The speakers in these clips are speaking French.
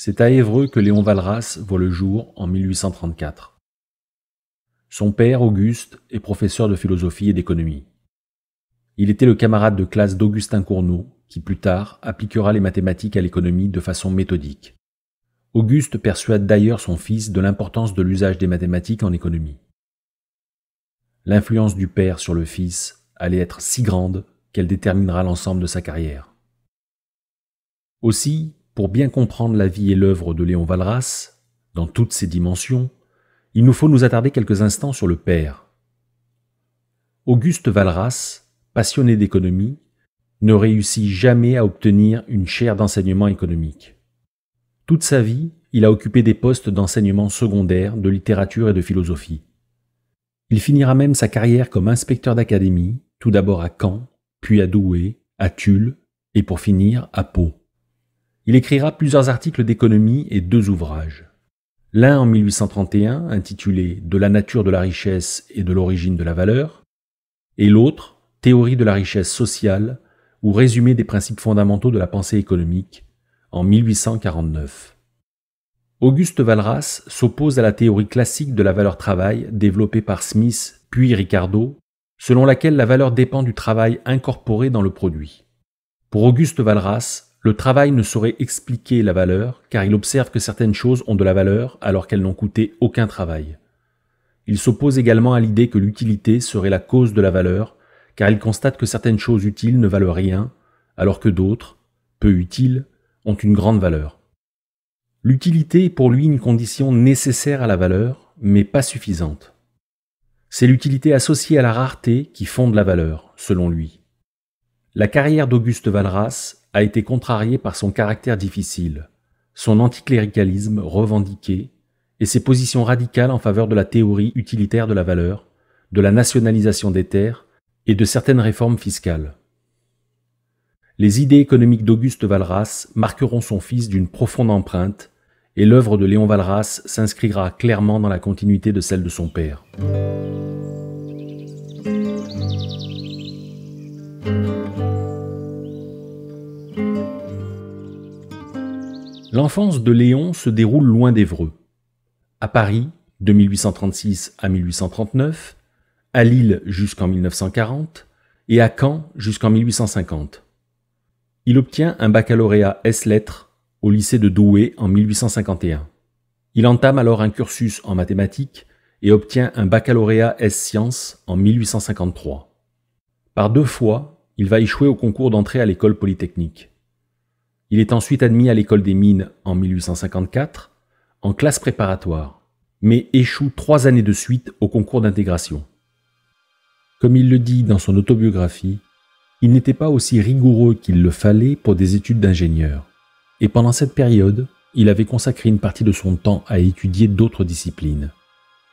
C'est à Évreux que Léon Valras voit le jour en 1834. Son père, Auguste, est professeur de philosophie et d'économie. Il était le camarade de classe d'Augustin Cournot, qui plus tard appliquera les mathématiques à l'économie de façon méthodique. Auguste persuade d'ailleurs son fils de l'importance de l'usage des mathématiques en économie. L'influence du père sur le fils allait être si grande qu'elle déterminera l'ensemble de sa carrière. Aussi, pour bien comprendre la vie et l'œuvre de Léon Valras, dans toutes ses dimensions, il nous faut nous attarder quelques instants sur le père. Auguste Valras, passionné d'économie, ne réussit jamais à obtenir une chaire d'enseignement économique. Toute sa vie, il a occupé des postes d'enseignement secondaire, de littérature et de philosophie. Il finira même sa carrière comme inspecteur d'académie, tout d'abord à Caen, puis à Douai, à Tulle, et pour finir à Pau. Il écrira plusieurs articles d'économie et deux ouvrages. L'un en 1831 intitulé De la nature de la richesse et de l'origine de la valeur, et l'autre Théorie de la richesse sociale ou résumé des principes fondamentaux de la pensée économique en 1849. Auguste Valras s'oppose à la théorie classique de la valeur travail développée par Smith puis Ricardo, selon laquelle la valeur dépend du travail incorporé dans le produit. Pour Auguste Valras, le travail ne saurait expliquer la valeur, car il observe que certaines choses ont de la valeur alors qu'elles n'ont coûté aucun travail. Il s'oppose également à l'idée que l'utilité serait la cause de la valeur, car il constate que certaines choses utiles ne valent rien, alors que d'autres, peu utiles, ont une grande valeur. L'utilité est pour lui une condition nécessaire à la valeur, mais pas suffisante. C'est l'utilité associée à la rareté qui fonde la valeur, selon lui. La carrière d'Auguste Valras a été contrarié par son caractère difficile, son anticléricalisme revendiqué et ses positions radicales en faveur de la théorie utilitaire de la valeur, de la nationalisation des terres et de certaines réformes fiscales. Les idées économiques d'Auguste Valras marqueront son fils d'une profonde empreinte et l'œuvre de Léon Valras s'inscrira clairement dans la continuité de celle de son père. L'enfance de Léon se déroule loin d'Évreux. À Paris, de 1836 à 1839, à Lille jusqu'en 1940 et à Caen jusqu'en 1850. Il obtient un baccalauréat S-lettres au lycée de Douai en 1851. Il entame alors un cursus en mathématiques et obtient un baccalauréat S-sciences en 1853. Par deux fois, il va échouer au concours d'entrée à l'école polytechnique. Il est ensuite admis à l'école des mines en 1854, en classe préparatoire, mais échoue trois années de suite au concours d'intégration. Comme il le dit dans son autobiographie, il n'était pas aussi rigoureux qu'il le fallait pour des études d'ingénieur. Et pendant cette période, il avait consacré une partie de son temps à étudier d'autres disciplines.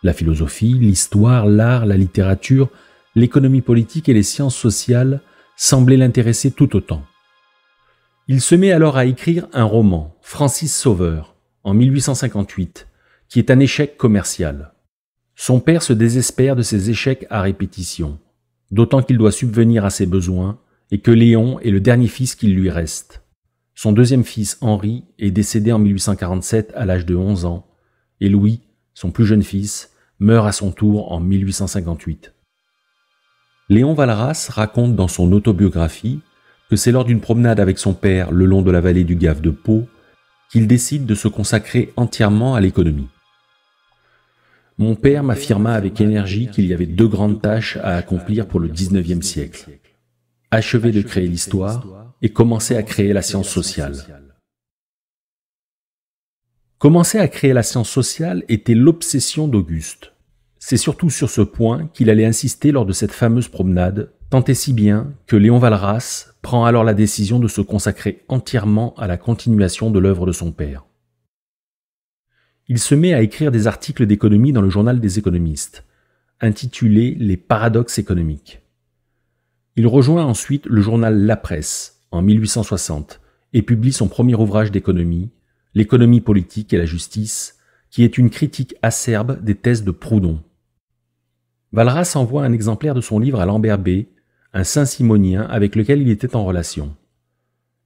La philosophie, l'histoire, l'art, la littérature, l'économie politique et les sciences sociales semblaient l'intéresser tout autant. Il se met alors à écrire un roman, Francis Sauveur, en 1858, qui est un échec commercial. Son père se désespère de ses échecs à répétition, d'autant qu'il doit subvenir à ses besoins et que Léon est le dernier fils qu'il lui reste. Son deuxième fils, Henri, est décédé en 1847 à l'âge de 11 ans, et Louis, son plus jeune fils, meurt à son tour en 1858. Léon Valras raconte dans son autobiographie que c'est lors d'une promenade avec son père le long de la vallée du Gave de Pau qu'il décide de se consacrer entièrement à l'économie. Mon père m'affirma avec énergie qu'il y avait deux grandes tâches à accomplir pour le XIXe siècle. Achever de créer l'histoire et commencer à créer la science sociale. Commencer à créer la science sociale était l'obsession d'Auguste. C'est surtout sur ce point qu'il allait insister lors de cette fameuse promenade, tant et si bien que Léon Valras prend alors la décision de se consacrer entièrement à la continuation de l'œuvre de son père. Il se met à écrire des articles d'économie dans le journal des économistes, intitulés Les paradoxes économiques. Il rejoint ensuite le journal La Presse en 1860 et publie son premier ouvrage d'économie, L'économie politique et la justice, qui est une critique acerbe des thèses de Proudhon. Valras envoie un exemplaire de son livre à Lambert B, un Saint-Simonien avec lequel il était en relation.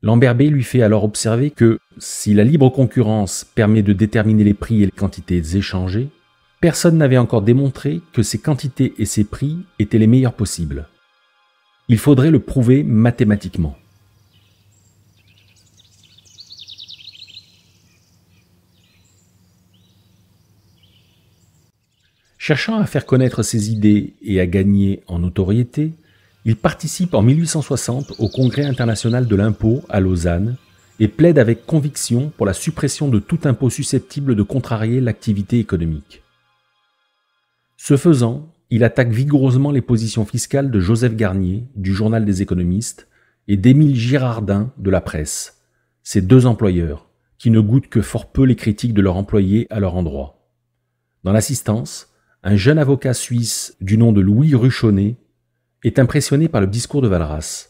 Lambert lui fait alors observer que si la libre concurrence permet de déterminer les prix et les quantités échangées, personne n'avait encore démontré que ces quantités et ces prix étaient les meilleurs possibles. Il faudrait le prouver mathématiquement. Cherchant à faire connaître ses idées et à gagner en notoriété, il participe en 1860 au Congrès international de l'impôt à Lausanne et plaide avec conviction pour la suppression de tout impôt susceptible de contrarier l'activité économique. Ce faisant, il attaque vigoureusement les positions fiscales de Joseph Garnier, du Journal des économistes, et d'Émile Girardin, de la presse, ces deux employeurs, qui ne goûtent que fort peu les critiques de leurs employés à leur endroit. Dans l'assistance, un jeune avocat suisse du nom de Louis Ruchonnet est impressionné par le discours de Valras.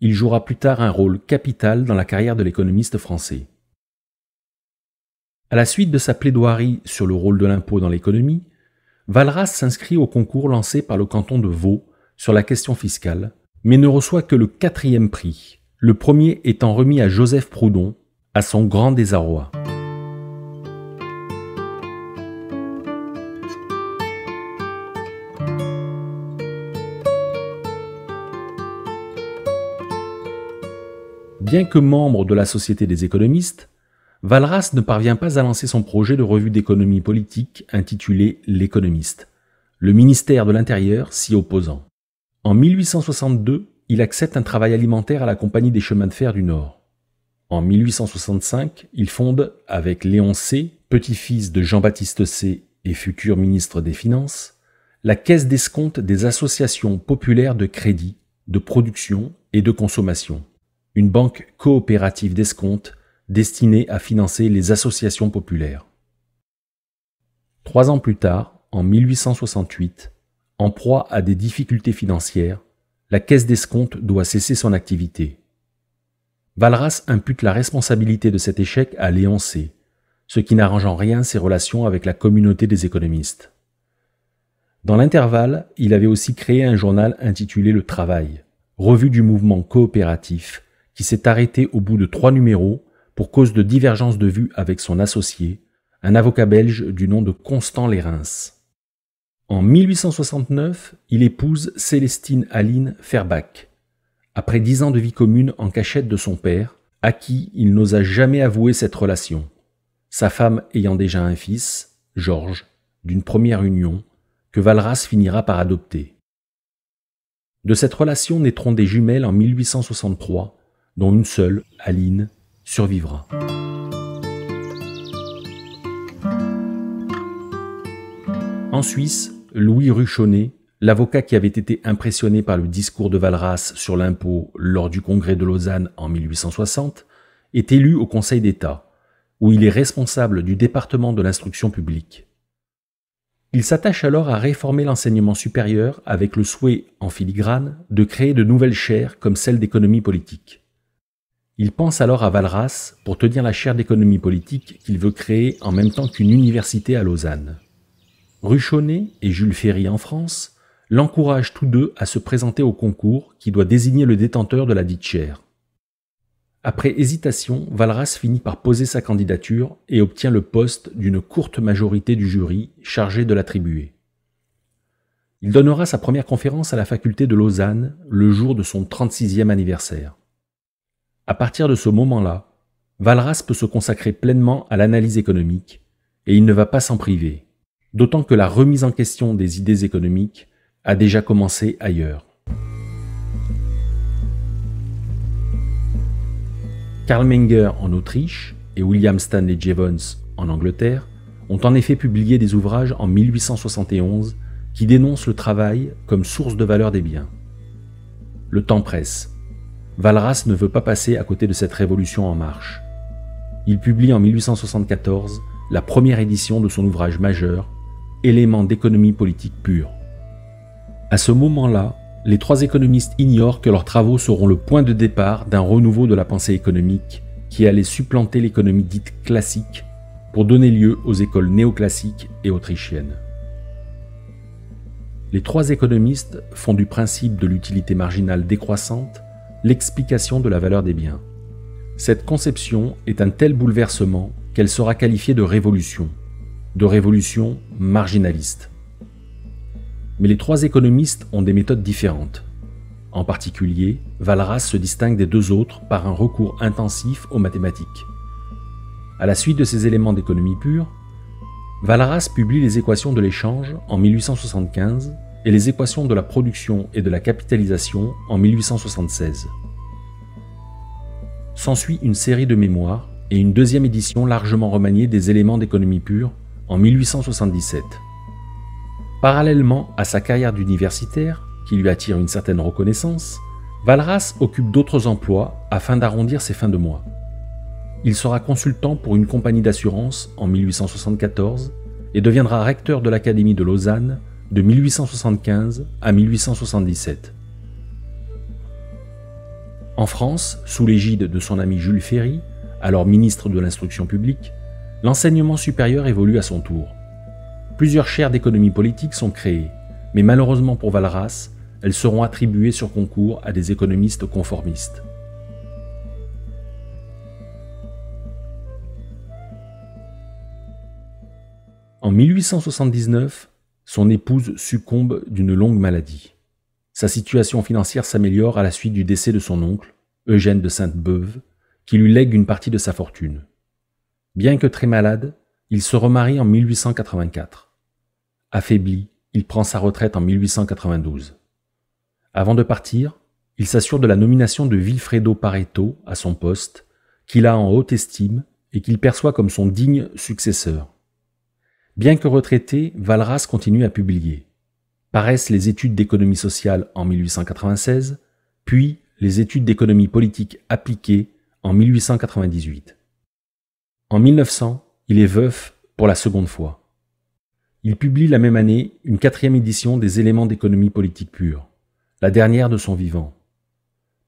Il jouera plus tard un rôle capital dans la carrière de l'économiste français. À la suite de sa plaidoirie sur le rôle de l'impôt dans l'économie, Valras s'inscrit au concours lancé par le canton de Vaud sur la question fiscale, mais ne reçoit que le quatrième prix, le premier étant remis à Joseph Proudhon, à son grand désarroi. Bien que membre de la Société des économistes, Valras ne parvient pas à lancer son projet de revue d'économie politique intitulé L'économiste, le ministère de l'Intérieur s'y opposant. En 1862, il accepte un travail alimentaire à la Compagnie des chemins de fer du Nord. En 1865, il fonde, avec Léon C., petit-fils de Jean-Baptiste C. et futur ministre des Finances, la Caisse d'escompte des associations populaires de crédit, de production et de consommation une banque coopérative d'escompte destinée à financer les associations populaires. Trois ans plus tard, en 1868, en proie à des difficultés financières, la caisse d'escompte doit cesser son activité. Valras impute la responsabilité de cet échec à Léon C., ce qui n'arrange en rien ses relations avec la communauté des économistes. Dans l'intervalle, il avait aussi créé un journal intitulé Le Travail, revue du mouvement coopératif, qui s'est arrêté au bout de trois numéros pour cause de divergence de vues avec son associé, un avocat belge du nom de Constant Lérins. En 1869, il épouse Célestine Aline Ferbach, après dix ans de vie commune en cachette de son père, à qui il n'osa jamais avouer cette relation, sa femme ayant déjà un fils, Georges, d'une première union, que Valras finira par adopter. De cette relation naîtront des jumelles en 1863, dont une seule, Aline, survivra. En Suisse, Louis Ruchonnet, l'avocat qui avait été impressionné par le discours de Valras sur l'impôt lors du congrès de Lausanne en 1860, est élu au Conseil d'État, où il est responsable du département de l'instruction publique. Il s'attache alors à réformer l'enseignement supérieur avec le souhait, en filigrane, de créer de nouvelles chaires comme celle d'économie politique. Il pense alors à Valras pour tenir la chaire d'économie politique qu'il veut créer en même temps qu'une université à Lausanne. Ruchonnet et Jules Ferry en France l'encouragent tous deux à se présenter au concours qui doit désigner le détenteur de la dite chaire. Après hésitation, Valras finit par poser sa candidature et obtient le poste d'une courte majorité du jury chargé de l'attribuer. Il donnera sa première conférence à la faculté de Lausanne le jour de son 36e anniversaire. À partir de ce moment-là, Valras peut se consacrer pleinement à l'analyse économique, et il ne va pas s'en priver, d'autant que la remise en question des idées économiques a déjà commencé ailleurs. Karl Menger en Autriche et William Stanley Jevons en Angleterre ont en effet publié des ouvrages en 1871 qui dénoncent le travail comme source de valeur des biens. Le temps presse Valras ne veut pas passer à côté de cette révolution en marche. Il publie en 1874 la première édition de son ouvrage majeur, Éléments d'économie politique pure. À ce moment-là, les trois économistes ignorent que leurs travaux seront le point de départ d'un renouveau de la pensée économique qui allait supplanter l'économie dite classique pour donner lieu aux écoles néoclassiques et autrichiennes. Les trois économistes font du principe de l'utilité marginale décroissante l'explication de la valeur des biens. Cette conception est un tel bouleversement qu'elle sera qualifiée de révolution, de révolution marginaliste. Mais les trois économistes ont des méthodes différentes. En particulier, Valras se distingue des deux autres par un recours intensif aux mathématiques. À la suite de ces éléments d'économie pure, Valras publie les équations de l'échange en 1875 et les équations de la production et de la capitalisation en 1876. S'ensuit une série de mémoires et une deuxième édition largement remaniée des éléments d'économie pure en 1877. Parallèlement à sa carrière d'universitaire, qui lui attire une certaine reconnaissance, Valras occupe d'autres emplois afin d'arrondir ses fins de mois. Il sera consultant pour une compagnie d'assurance en 1874 et deviendra recteur de l'Académie de Lausanne de 1875 à 1877. En France, sous l'égide de son ami Jules Ferry, alors ministre de l'Instruction publique, l'enseignement supérieur évolue à son tour. Plusieurs chaires d'économie politique sont créées, mais malheureusement pour Valras, elles seront attribuées sur concours à des économistes conformistes. En 1879, son épouse succombe d'une longue maladie. Sa situation financière s'améliore à la suite du décès de son oncle, Eugène de Sainte-Beuve, qui lui lègue une partie de sa fortune. Bien que très malade, il se remarie en 1884. Affaibli, il prend sa retraite en 1892. Avant de partir, il s'assure de la nomination de Vilfredo Pareto à son poste, qu'il a en haute estime et qu'il perçoit comme son digne successeur. Bien que retraité, Valras continue à publier. Paraissent les études d'économie sociale en 1896, puis les études d'économie politique appliquée en 1898. En 1900, il est veuf pour la seconde fois. Il publie la même année une quatrième édition des éléments d'économie politique pure la dernière de son vivant.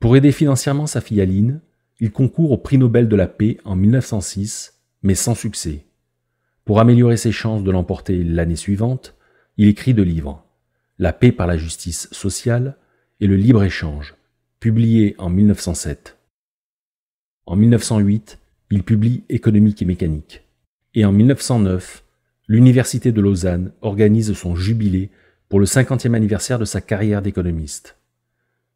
Pour aider financièrement sa fille Aline, il concourt au prix Nobel de la paix en 1906, mais sans succès. Pour améliorer ses chances de l'emporter l'année suivante, il écrit deux livres, La paix par la justice sociale et Le libre-échange, publiés en 1907. En 1908, il publie Économique et mécanique. Et en 1909, l'Université de Lausanne organise son jubilé pour le cinquantième anniversaire de sa carrière d'économiste.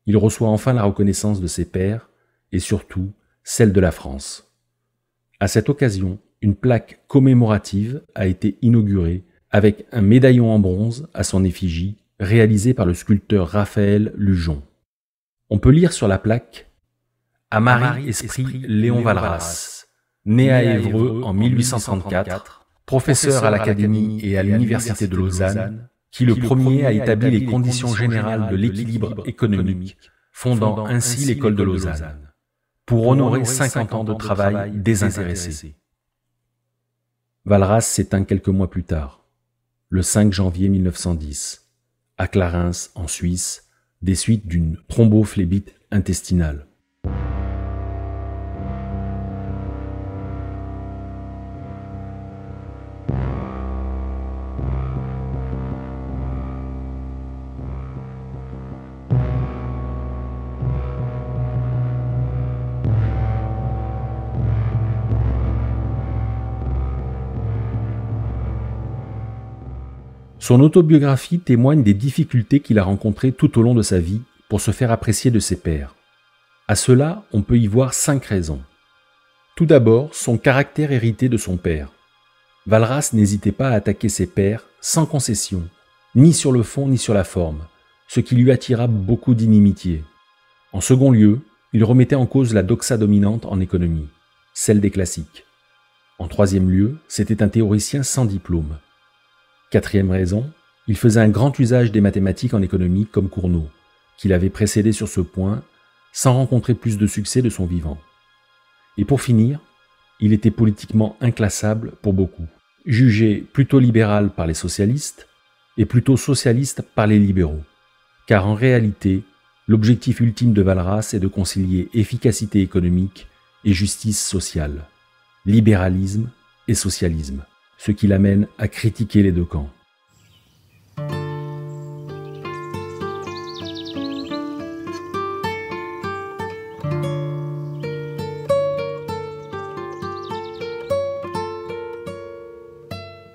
Il reçoit enfin la reconnaissance de ses pairs et surtout celle de la France. À cette occasion, une plaque commémorative a été inaugurée avec un médaillon en bronze à son effigie réalisé par le sculpteur Raphaël Lujon. On peut lire sur la plaque Amari Esprit Léon Valras, né à Évreux en 1834, professeur à l'Académie et à l'Université de Lausanne, qui le premier a établi les conditions générales de l'équilibre économique, fondant ainsi l'école de Lausanne, pour honorer 50 ans de travail désintéressé. Valras s'éteint quelques mois plus tard, le 5 janvier 1910, à Clarins, en Suisse, des suites d'une thrombophlébite intestinale. Son autobiographie témoigne des difficultés qu'il a rencontrées tout au long de sa vie pour se faire apprécier de ses pairs. À cela, on peut y voir cinq raisons. Tout d'abord, son caractère hérité de son père. Valras n'hésitait pas à attaquer ses pairs sans concession, ni sur le fond ni sur la forme, ce qui lui attira beaucoup d'inimitié. En second lieu, il remettait en cause la doxa dominante en économie, celle des classiques. En troisième lieu, c'était un théoricien sans diplôme. Quatrième raison, il faisait un grand usage des mathématiques en économie comme Cournot, qui l'avait précédé sur ce point, sans rencontrer plus de succès de son vivant. Et pour finir, il était politiquement inclassable pour beaucoup, jugé plutôt libéral par les socialistes et plutôt socialiste par les libéraux, car en réalité, l'objectif ultime de Valras est de concilier efficacité économique et justice sociale, libéralisme et socialisme ce qui l'amène à critiquer les deux camps.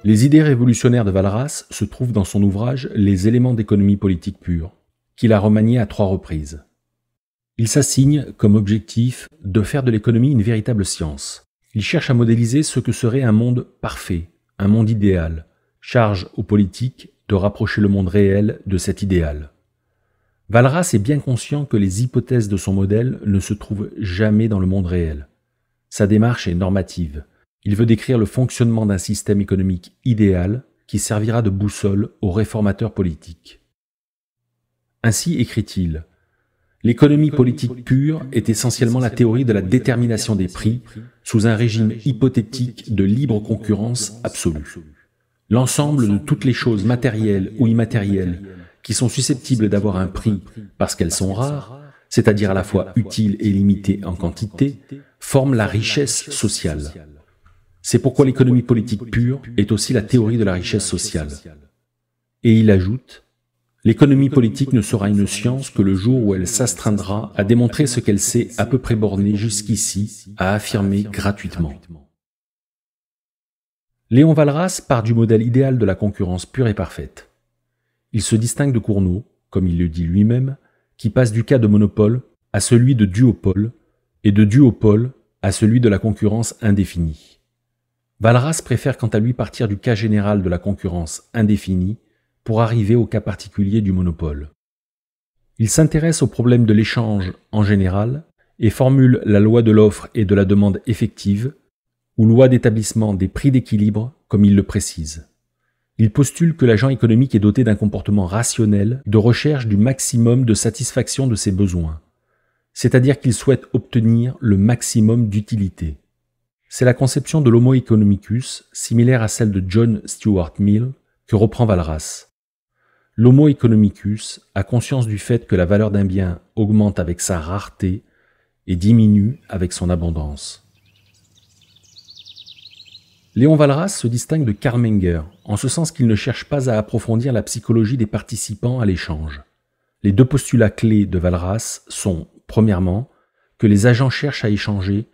Les idées révolutionnaires de Valras se trouvent dans son ouvrage Les éléments d'économie politique pure, qu'il a remanié à trois reprises. Il s'assigne comme objectif de faire de l'économie une véritable science. Il cherche à modéliser ce que serait un monde parfait, un monde idéal, charge aux politiques de rapprocher le monde réel de cet idéal. Valras est bien conscient que les hypothèses de son modèle ne se trouvent jamais dans le monde réel. Sa démarche est normative. Il veut décrire le fonctionnement d'un système économique idéal qui servira de boussole aux réformateurs politiques. Ainsi écrit-il L'économie politique pure est essentiellement la théorie de la détermination des prix sous un régime hypothétique de libre concurrence absolue. L'ensemble de toutes les choses matérielles ou immatérielles qui sont susceptibles d'avoir un prix parce qu'elles sont rares, c'est-à-dire à la fois utiles et limitées en quantité, forment la richesse sociale. C'est pourquoi l'économie politique pure est aussi la théorie de la richesse sociale. Et il ajoute, L'économie politique ne sera une science que le jour où elle s'astreindra à démontrer ce qu'elle s'est à peu près bornée jusqu'ici à affirmer gratuitement. Léon Valras part du modèle idéal de la concurrence pure et parfaite. Il se distingue de Cournot, comme il le dit lui-même, qui passe du cas de monopole à celui de duopole, et de duopole à celui de la concurrence indéfinie. Valras préfère quant à lui partir du cas général de la concurrence indéfinie pour arriver au cas particulier du monopole. Il s'intéresse au problème de l'échange en général et formule la loi de l'offre et de la demande effective, ou loi d'établissement des prix d'équilibre, comme il le précise. Il postule que l'agent économique est doté d'un comportement rationnel de recherche du maximum de satisfaction de ses besoins, c'est-à-dire qu'il souhaite obtenir le maximum d'utilité. C'est la conception de l'homo economicus, similaire à celle de John Stuart Mill, que reprend Valras. L'homo economicus a conscience du fait que la valeur d'un bien augmente avec sa rareté et diminue avec son abondance. Léon Valras se distingue de Karl Menger, en ce sens qu'il ne cherche pas à approfondir la psychologie des participants à l'échange. Les deux postulats clés de Valras sont, premièrement, que les agents cherchent à échanger,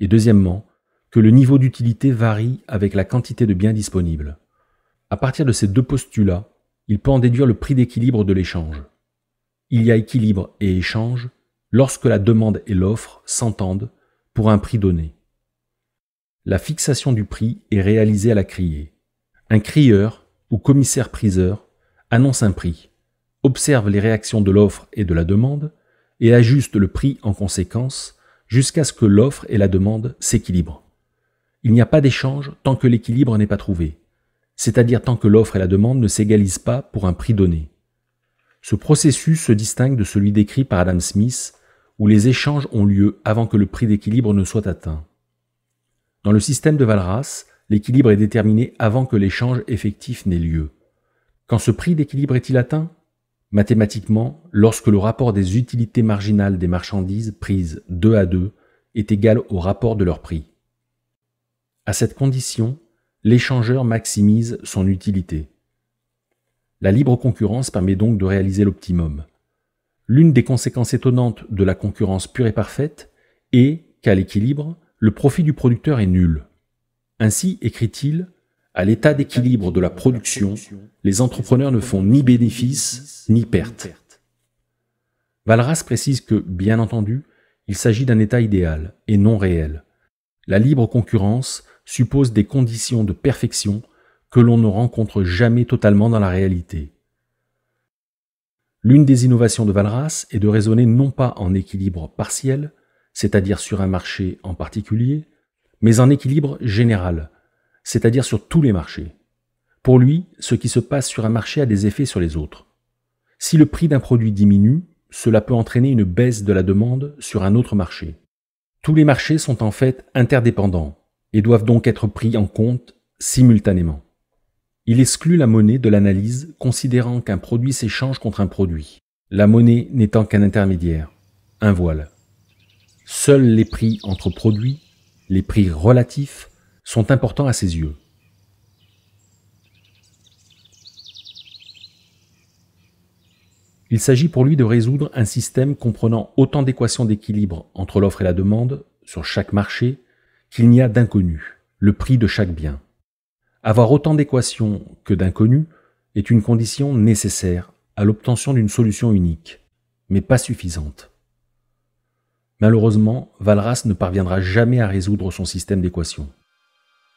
et deuxièmement, que le niveau d'utilité varie avec la quantité de biens disponibles. À partir de ces deux postulats, il peut en déduire le prix d'équilibre de l'échange. Il y a équilibre et échange lorsque la demande et l'offre s'entendent pour un prix donné. La fixation du prix est réalisée à la criée. Un crieur ou commissaire-priseur annonce un prix, observe les réactions de l'offre et de la demande et ajuste le prix en conséquence jusqu'à ce que l'offre et la demande s'équilibrent. Il n'y a pas d'échange tant que l'équilibre n'est pas trouvé, c'est-à-dire tant que l'offre et la demande ne s'égalisent pas pour un prix donné. Ce processus se distingue de celui décrit par Adam Smith, où les échanges ont lieu avant que le prix d'équilibre ne soit atteint. Dans le système de Valras, l'équilibre est déterminé avant que l'échange effectif n'ait lieu. Quand ce prix d'équilibre est-il atteint? Mathématiquement, lorsque le rapport des utilités marginales des marchandises prises deux à deux est égal au rapport de leur prix. À cette condition, l'échangeur maximise son utilité. La libre concurrence permet donc de réaliser l'optimum. L'une des conséquences étonnantes de la concurrence pure et parfaite est qu'à l'équilibre, le profit du producteur est nul. Ainsi, écrit-il, à l'état d'équilibre de la production, les entrepreneurs ne font ni bénéfice ni perte. Valras précise que, bien entendu, il s'agit d'un état idéal et non réel. La libre concurrence suppose des conditions de perfection que l'on ne rencontre jamais totalement dans la réalité. L'une des innovations de Valras est de raisonner non pas en équilibre partiel, c'est-à-dire sur un marché en particulier, mais en équilibre général, c'est-à-dire sur tous les marchés. Pour lui, ce qui se passe sur un marché a des effets sur les autres. Si le prix d'un produit diminue, cela peut entraîner une baisse de la demande sur un autre marché. Tous les marchés sont en fait interdépendants et doivent donc être pris en compte simultanément. Il exclut la monnaie de l'analyse considérant qu'un produit s'échange contre un produit, la monnaie n'étant qu'un intermédiaire, un voile. Seuls les prix entre produits, les prix relatifs, sont importants à ses yeux. Il s'agit pour lui de résoudre un système comprenant autant d'équations d'équilibre entre l'offre et la demande sur chaque marché qu'il n'y a d'inconnu, le prix de chaque bien. Avoir autant d'équations que d'inconnus est une condition nécessaire à l'obtention d'une solution unique, mais pas suffisante. Malheureusement, Walras ne parviendra jamais à résoudre son système d'équations.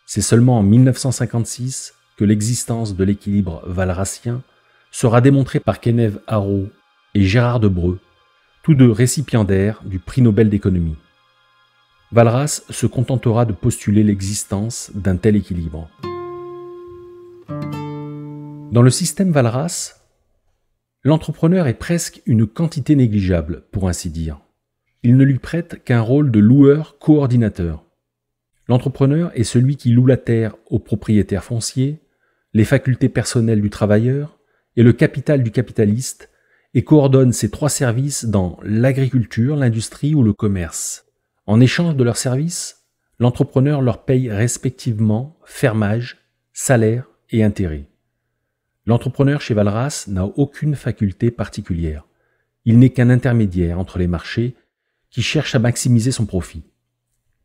C'est seulement en 1956 que l'existence de l'équilibre walrasien sera démontrée par Kenneth Arrow et Gérard Debreu, tous deux récipiendaires du prix Nobel d'économie. Walras se contentera de postuler l'existence d'un tel équilibre. Dans le système Walras, l'entrepreneur est presque une quantité négligeable, pour ainsi dire. Il ne lui prête qu'un rôle de loueur-coordinateur. L'entrepreneur est celui qui loue la terre aux propriétaires fonciers, les facultés personnelles du travailleur et le capital du capitaliste, et coordonne ces trois services dans l'agriculture, l'industrie ou le commerce. En échange de leurs services, l'entrepreneur leur paye respectivement fermage, salaire et intérêt. L'entrepreneur chez Valras n'a aucune faculté particulière. Il n'est qu'un intermédiaire entre les marchés qui cherche à maximiser son profit.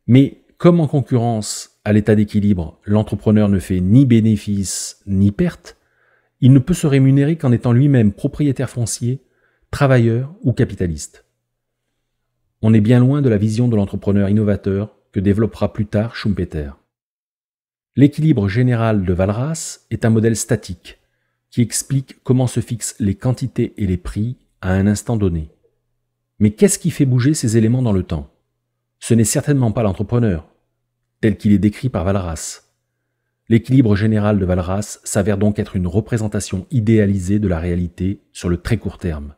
Mais comme en concurrence à l'état d'équilibre, l'entrepreneur ne fait ni bénéfice ni perte, il ne peut se rémunérer qu'en étant lui-même propriétaire foncier, travailleur ou capitaliste. On est bien loin de la vision de l'entrepreneur innovateur que développera plus tard Schumpeter. L'équilibre général de Valras est un modèle statique qui explique comment se fixent les quantités et les prix à un instant donné. Mais qu'est-ce qui fait bouger ces éléments dans le temps? Ce n'est certainement pas l'entrepreneur, tel qu'il est décrit par Valras. L'équilibre général de Valras s'avère donc être une représentation idéalisée de la réalité sur le très court terme.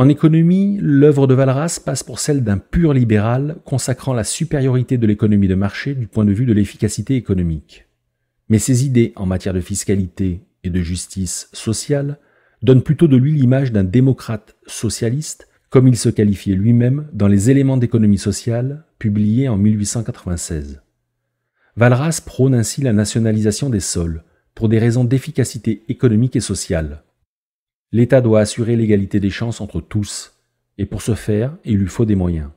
En économie, l'œuvre de Valras passe pour celle d'un pur libéral consacrant la supériorité de l'économie de marché du point de vue de l'efficacité économique. Mais ses idées en matière de fiscalité et de justice sociale donnent plutôt de lui l'image d'un démocrate socialiste, comme il se qualifiait lui-même dans les éléments d'économie sociale publiés en 1896. Valras prône ainsi la nationalisation des sols pour des raisons d'efficacité économique et sociale. L'État doit assurer l'égalité des chances entre tous, et pour ce faire, il lui faut des moyens.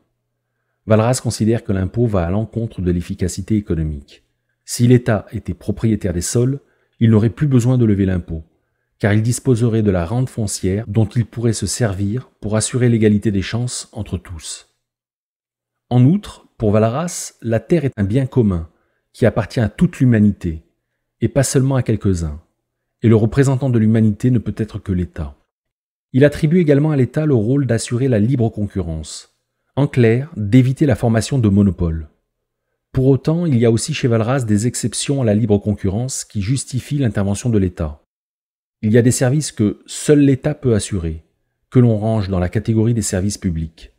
Valras considère que l'impôt va à l'encontre de l'efficacité économique. Si l'État était propriétaire des sols, il n'aurait plus besoin de lever l'impôt, car il disposerait de la rente foncière dont il pourrait se servir pour assurer l'égalité des chances entre tous. En outre, pour Valras, la terre est un bien commun qui appartient à toute l'humanité, et pas seulement à quelques-uns et le représentant de l'humanité ne peut être que l'État. Il attribue également à l'État le rôle d'assurer la libre concurrence, en clair, d'éviter la formation de monopoles. Pour autant, il y a aussi chez Valras des exceptions à la libre concurrence qui justifient l'intervention de l'État. Il y a des services que seul l'État peut assurer, que l'on range dans la catégorie des services publics.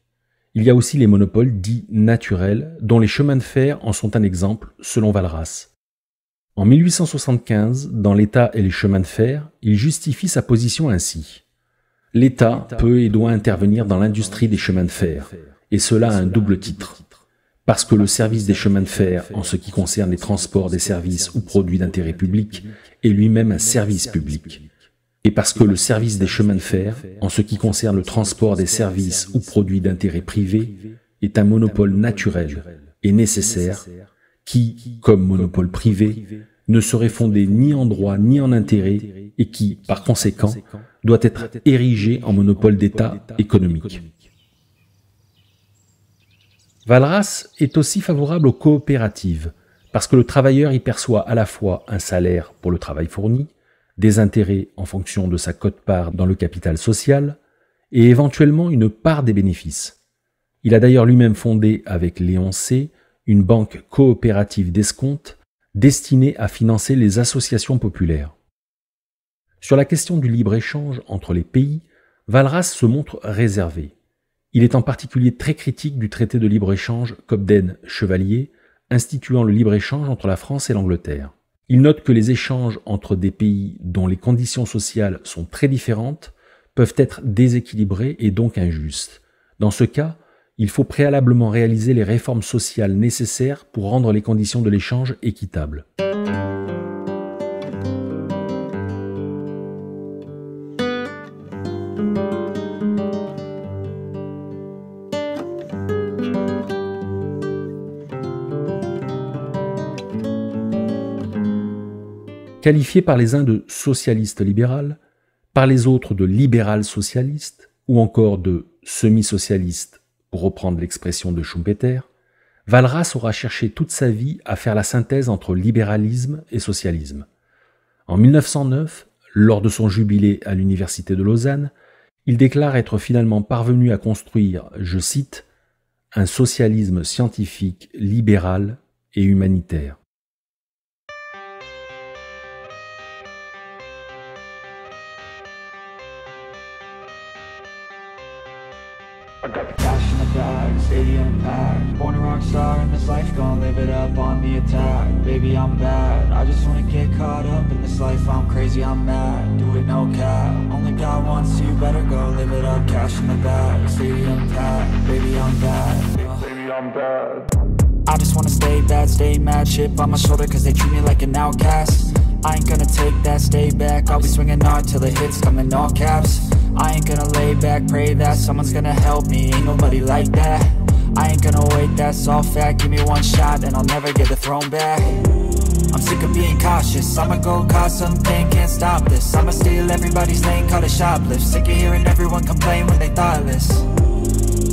Il y a aussi les monopoles dits naturels, dont les chemins de fer en sont un exemple, selon Valras. En 1875, dans l'État et les chemins de fer, il justifie sa position ainsi. L'État peut et doit intervenir dans l'industrie des chemins de fer, et cela a un double titre. Parce que le service des chemins de fer, en ce qui concerne les transports des services ou produits d'intérêt public, est lui-même un service public. Et parce que le service des chemins de fer, en ce qui concerne le transport des services ou produits d'intérêt privé, est un monopole naturel et nécessaire qui, comme monopole privé, ne serait fondé ni en droit ni en intérêt et qui, par conséquent, doit être érigé en monopole d'État économique. Valras est aussi favorable aux coopératives, parce que le travailleur y perçoit à la fois un salaire pour le travail fourni, des intérêts en fonction de sa cote-part dans le capital social, et éventuellement une part des bénéfices. Il a d'ailleurs lui-même fondé avec Léon C une banque coopérative d'escompte destinée à financer les associations populaires. Sur la question du libre-échange entre les pays, Valras se montre réservé. Il est en particulier très critique du traité de libre-échange Cobden-Chevalier, instituant le libre-échange entre la France et l'Angleterre. Il note que les échanges entre des pays dont les conditions sociales sont très différentes peuvent être déséquilibrés et donc injustes. Dans ce cas, il faut préalablement réaliser les réformes sociales nécessaires pour rendre les conditions de l'échange équitables. qualifié par les uns de socialiste libéral, par les autres de libéral socialiste ou encore de semi-socialiste pour reprendre l'expression de Schumpeter, Valras aura cherché toute sa vie à faire la synthèse entre libéralisme et socialisme. En 1909, lors de son jubilé à l'Université de Lausanne, il déclare être finalement parvenu à construire, je cite, un socialisme scientifique, libéral et humanitaire. Born a rock star in this life, gonna live it up on the attack. Baby, I'm bad, I just wanna get caught up in this life. I'm crazy, I'm mad, do it no cap. Only God wants you, better go live it up. Cash in the bag, stadium packed. Baby, I'm bad, baby, I'm bad. I just wanna stay bad, stay mad. Chip on my shoulder cause they treat me like an outcast. I ain't gonna take that, stay back. I'll be swinging hard till the hits come in all caps. I ain't gonna lay back, pray that someone's gonna help me. Ain't nobody like that I ain't gonna wait, that's all fact. Give me one shot and I'll never get the throne back. I'm sick of being cautious. I'ma go cause something, can't stop this. I'ma steal everybody's lane, call it shoplift. Sick of hearing everyone complain when they thoughtless